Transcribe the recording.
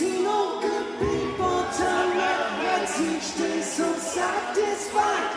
seen all good people turn red heads each day so satisfied.